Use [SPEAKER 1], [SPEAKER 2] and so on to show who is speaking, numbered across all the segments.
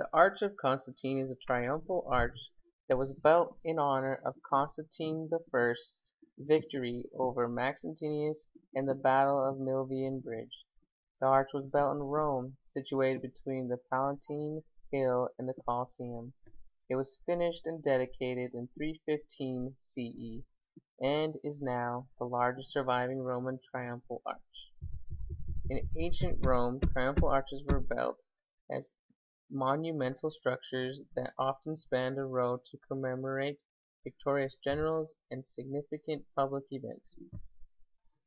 [SPEAKER 1] The Arch of Constantine is a triumphal arch that was built in honor of Constantine I's victory over Maxentius in the battle of Milvian Bridge. The arch was built in Rome, situated between the Palatine Hill and the Colosseum. It was finished and dedicated in 315 C.E., and is now the largest surviving Roman triumphal arch. In ancient Rome, triumphal arches were built as monumental structures that often spanned a road to commemorate victorious generals and significant public events.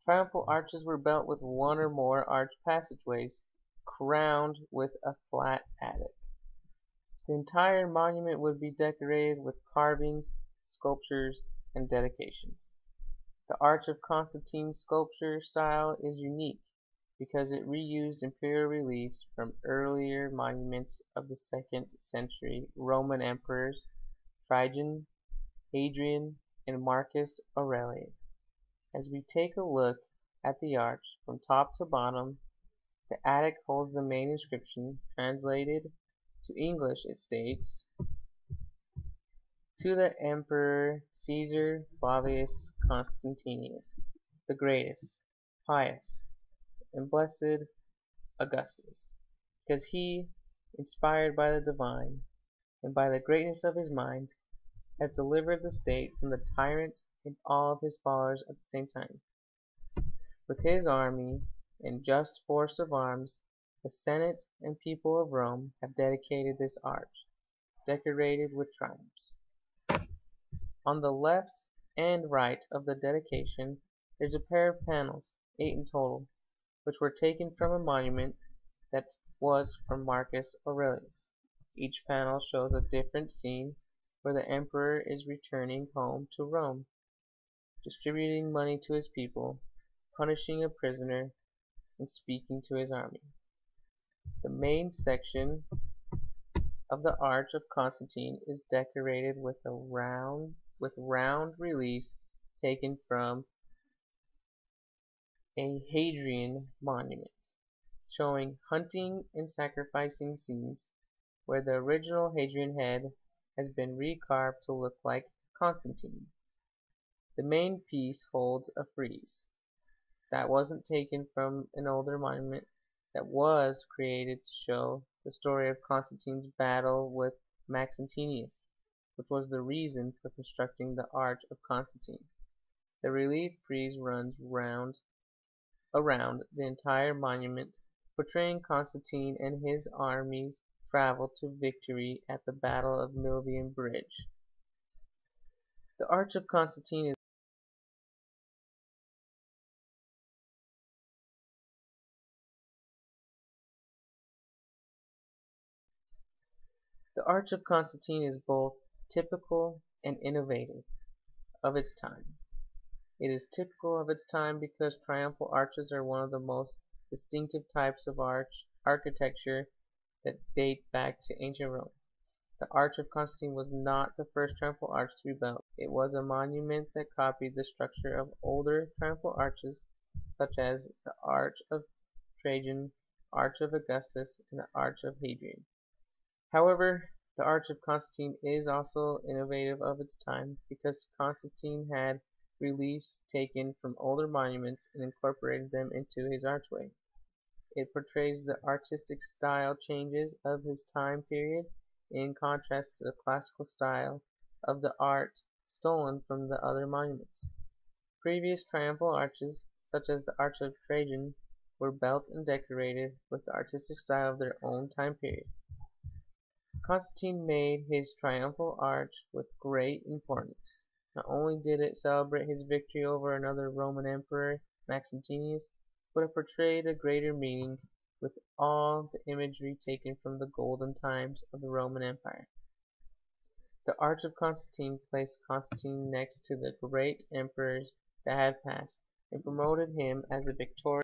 [SPEAKER 1] Triumphal arches were built with one or more arched passageways, crowned with a flat attic. The entire monument would be decorated with carvings, sculptures, and dedications. The Arch of Constantine's sculpture style is unique because it reused imperial reliefs from earlier monuments of the second century Roman emperors Trajan, Hadrian, and Marcus Aurelius. As we take a look at the arch from top to bottom, the attic holds the main inscription. Translated to English it states, To the Emperor Caesar Flavius Constantius, the greatest, pious, and blessed Augustus, because he, inspired by the divine, and by the greatness of his mind, has delivered the state from the tyrant and all of his followers at the same time. With his army and just force of arms, the Senate and people of Rome have dedicated this arch, decorated with triumphs. On the left and right of the dedication there is a pair of panels, eight in total, which were taken from a monument that was from Marcus Aurelius. Each panel shows a different scene where the emperor is returning home to Rome, distributing money to his people, punishing a prisoner, and speaking to his army. The main section of the Arch of Constantine is decorated with a round with round reliefs taken from a Hadrian monument, showing hunting and sacrificing scenes, where the original Hadrian head has been recarved to look like Constantine. The main piece holds a frieze that wasn't taken from an older monument that was created to show the story of Constantine's battle with Maxentius, which was the reason for constructing the Arch of Constantine. The relief frieze runs round around the entire monument, portraying Constantine and his army's travel to victory at the Battle of Milvian Bridge. The Arch of Constantine is The Arch of Constantine is both typical and innovative of its time. It is typical of its time because triumphal arches are one of the most distinctive types of arch architecture that date back to ancient Rome. The Arch of Constantine was not the first triumphal arch to be built. It was a monument that copied the structure of older triumphal arches such as the Arch of Trajan, Arch of Augustus, and the Arch of Hadrian. However, the Arch of Constantine is also innovative of its time because Constantine had reliefs taken from older monuments and incorporated them into his archway. It portrays the artistic style changes of his time period in contrast to the classical style of the art stolen from the other monuments. Previous triumphal arches, such as the Arch of Trajan, were built and decorated with the artistic style of their own time period. Constantine made his triumphal arch with great importance. Not only did it celebrate his victory over another Roman emperor, Maxentius, but it portrayed a greater meaning with all the imagery taken from the golden times of the Roman Empire. The Arch of Constantine placed Constantine next to the great emperors that had passed, and promoted him as a victorious